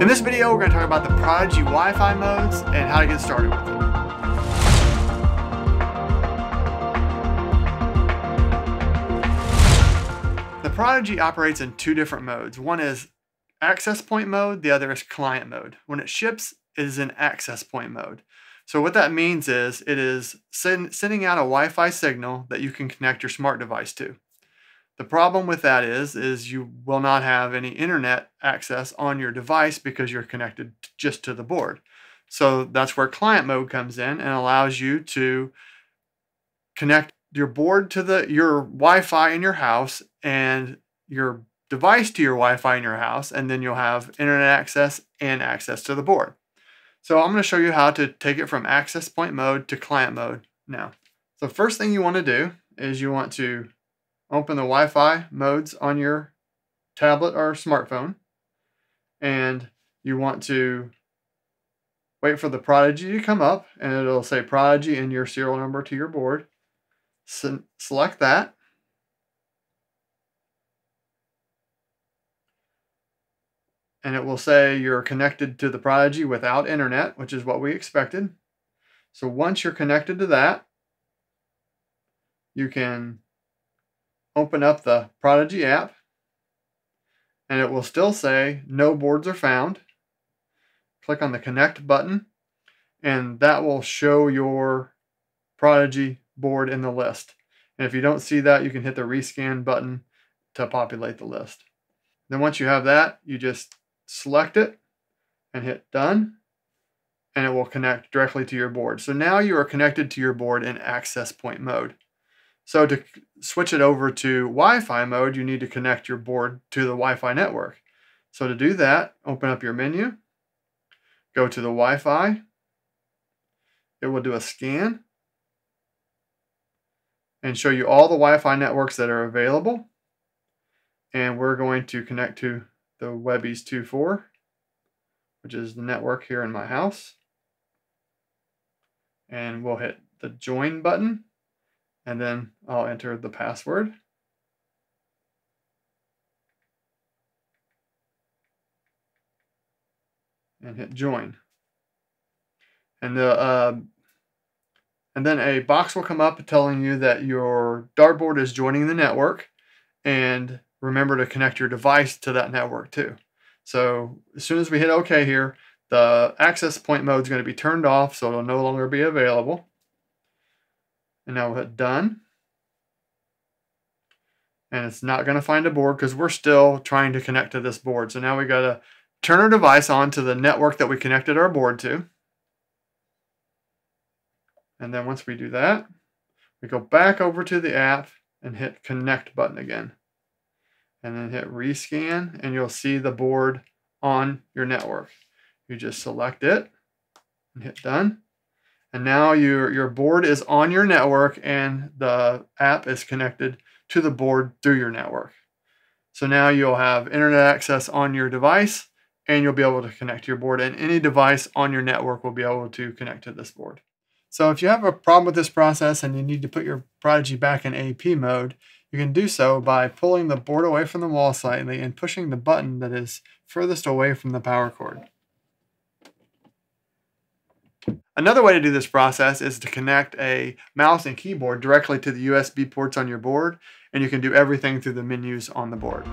In this video, we're going to talk about the Prodigy Wi-Fi modes and how to get started with them. The Prodigy operates in two different modes. One is access point mode, the other is client mode. When it ships, it is in access point mode. So what that means is it is send, sending out a Wi-Fi signal that you can connect your smart device to. The problem with that is, is you will not have any internet access on your device because you're connected just to the board. So that's where client mode comes in and allows you to connect your board to the your Wi-Fi in your house and your device to your Wi-Fi in your house, and then you'll have internet access and access to the board. So I'm going to show you how to take it from access point mode to client mode now. So first thing you want to do is you want to open the Wi-Fi modes on your tablet or smartphone and you want to wait for the Prodigy to come up and it'll say Prodigy and your serial number to your board. Se select that. And it will say you're connected to the Prodigy without internet, which is what we expected. So once you're connected to that, you can open up the Prodigy app and it will still say no boards are found. Click on the connect button and that will show your Prodigy board in the list. And if you don't see that, you can hit the rescan button to populate the list. Then once you have that, you just select it and hit done and it will connect directly to your board. So now you are connected to your board in access point mode. So to switch it over to Wi-Fi mode, you need to connect your board to the Wi-Fi network. So to do that, open up your menu, go to the Wi-Fi. It will do a scan and show you all the Wi-Fi networks that are available. And we're going to connect to the Webies 2.4, which is the network here in my house. And we'll hit the join button and then I'll enter the password. And hit join. And the uh, and then a box will come up telling you that your dartboard is joining the network and remember to connect your device to that network too. So as soon as we hit OK here, the access point mode is going to be turned off so it'll no longer be available. And now we'll hit done. And it's not going to find a board because we're still trying to connect to this board. So now we got to turn our device on to the network that we connected our board to. And then once we do that, we go back over to the app and hit connect button again. And then hit rescan and you'll see the board on your network. You just select it and hit done. And now your, your board is on your network and the app is connected to the board through your network. So now you'll have internet access on your device and you'll be able to connect to your board and any device on your network will be able to connect to this board. So if you have a problem with this process and you need to put your Prodigy back in AP mode, you can do so by pulling the board away from the wall slightly and pushing the button that is furthest away from the power cord. Another way to do this process is to connect a mouse and keyboard directly to the USB ports on your board, and you can do everything through the menus on the board.